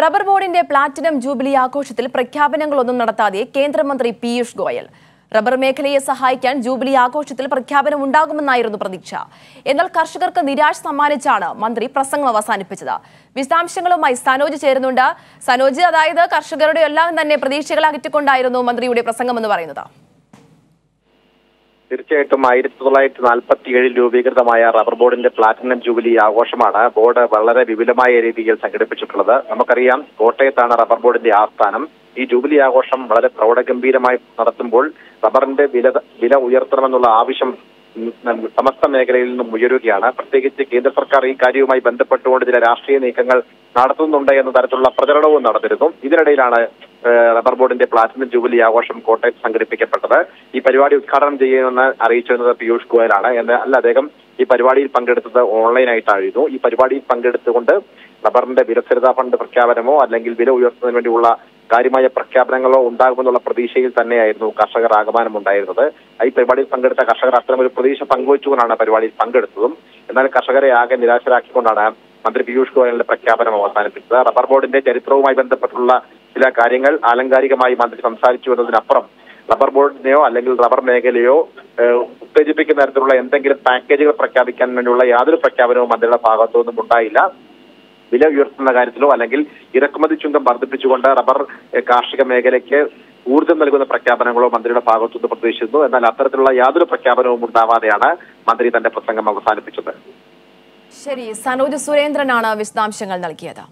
Rubber ബോർഡിന്റെ platinum jubilee ആഘോഷത്തിൽ പ്രഖ്യാപനങ്ങളൊന്നും നടത്താതെ കേന്ദ്രമന്ത്രി പീയൂഷ് ഗോയൽ. റബ്ബർ മേഖലയെ സഹായിക്കാൻ ജൂബിലി ആഘോഷത്തിൽ പ്രഖ്യാപനം ഉണ്ടാകുമെന്നായിരുന്നു പ്രതീക്ഷ. എന്നാൽ കർഷകർക്ക് നിരാശ സമ്മാനിച്ചാണ് മന്ത്രി പ്രസംഗം അവസാനിപ്പിച്ചത്. വിശദാംശങ്ങളുമായി സനോജ് ചേരുന്നുണ്ട്. സനോജ് അതായത് കർഷകരുടെ എല്ലാം തന്നെ പ്രതീക്ഷകൾ അകറ്റിക്കൊണ്ടായിരുന്നു മന്ത്രിയുടെ പ്രസംഗം എന്ന് പറയുന്നത്. തീർച്ചയായിട്ടും ആയിരത്തി തൊള്ളായിരത്തി നാൽപ്പത്തി ഏഴിൽ രൂപീകൃതമായ റബ്ബർ ബോർഡിന്റെ പ്ലാറ്റിനം ജൂബിലി ആഘോഷമാണ് ബോർഡ് വളരെ വിപുലമായ രീതിയിൽ സംഘടിപ്പിച്ചിട്ടുള്ളത്. നമുക്കറിയാം കോട്ടയത്താണ് റബ്ബർ ബോർഡിന്റെ ആസ്ഥാനം. ഈ ജൂബിലി ആഘോഷം വളരെ പ്രൗഢഗംഭീരമായി നടത്തുമ്പോൾ റബ്ബറിന്റെ വില വില ഉയർത്തണമെന്നുള്ള ആവശ്യം സമസ്ത മേഖലയിൽ നിന്നും ഉയരുകയാണ്. പ്രത്യേകിച്ച് കേന്ദ്ര സർക്കാർ ഈ കാര്യവുമായി ബന്ധപ്പെട്ടുകൊണ്ട് ചില രാഷ്ട്രീയ നീക്കങ്ങൾ നടത്തുന്നുണ്ട് എന്ന തരത്തിലുള്ള പ്രചരണവും നടന്നിരുന്നു. ഇതിനിടയിലാണ് റബ്ബർ ബോർഡിന്റെ പ്ലാറ്റിനം ജൂബിലി ആഘോഷം കോട്ടയത്ത് സംഘടിപ്പിക്കപ്പെട്ടത്. ഈ പരിപാടി ഉദ്ഘാടനം ചെയ്യുമെന്ന് അറിയിച്ചിരുന്നത് പീയൂഷ് ഗോയലാണ്. എന്ന് അല്ല അദ്ദേഹം ഈ പരിപാടിയിൽ പങ്കെടുത്തത് ഓൺലൈനായിട്ടായിരുന്നു. ഈ പരിപാടിയിൽ പങ്കെടുത്തുകൊണ്ട് റബ്ബറിന്റെ വിലസ്ഥിരതാ ഫണ്ട് പ്രഖ്യാപനമോ അല്ലെങ്കിൽ വില ഉയർത്തുന്നതിന് വേണ്ടിയുള്ള കാര്യമായ പ്രഖ്യാപനങ്ങളോ ഉണ്ടാകുമെന്നുള്ള പ്രതീക്ഷയിൽ തന്നെയായിരുന്നു കർഷകർ ആഗമനം ഉണ്ടായിരുന്നത് ഈ പരിപാടിയിൽ പങ്കെടുത്ത കർഷകർ അത്തരം ഒരു പ്രതീക്ഷ പങ്കുവച്ചുകൊണ്ടാണ് പരിപാടിയിൽ പങ്കെടുത്തതും. എന്നാൽ കർഷകരെ ആകെ നിരാശരാക്കിക്കൊണ്ടാണ് മന്ത്രി പീയൂഷ് ഗോയലിന്റെ പ്രഖ്യാപനം അവസാനിപ്പിച്ചത്. റബ്ബർ ബോർഡിന്റെ ചരിത്രവുമായി ബന്ധപ്പെട്ടുള്ള ചില കാര്യങ്ങൾ ആലങ്കാരികമായി മന്ത്രി സംസാരിച്ചു എന്നതിനപ്പുറം റബ്ബർ ബോർഡിനെയോ അല്ലെങ്കിൽ റബ്ബർ മേഖലയോ ഉത്തേജിപ്പിക്കുന്ന തരത്തിലുള്ള എന്തെങ്കിലും പാക്കേജുകൾ പ്രഖ്യാപിക്കാൻ വേണ്ടിയുള്ള യാതൊരു പ്രഖ്യാപനവും മന്ത്രിയുടെ ഭാഗത്തു നിന്നും ഉണ്ടായില്ല. വില ഉയർത്തുന്ന കാര്യത്തിലോ അല്ലെങ്കിൽ ഇറക്കുമതി ചുങ്കം വർദ്ധിപ്പിച്ചുകൊണ്ട് റബ്ബർ കാർഷിക മേഖലയ്ക്ക് ഊർജം നൽകുന്ന പ്രഖ്യാപനങ്ങളോ മന്ത്രിയുടെ ഭാഗത്തുനിന്ന് പ്രതീക്ഷിക്കുന്നു എന്നാൽ അത്തരത്തിലുള്ള യാതൊരു പ്രഖ്യാപനവും ഉണ്ടാവാതെയാണ് മന്ത്രി തന്റെ പ്രസംഗം അവസാനിപ്പിച്ചത്. ശരി സനോജ് സുരേന്ദ്രനാണ് വിശദാംശങ്ങൾ നൽകിയത്.